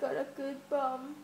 got a good bum.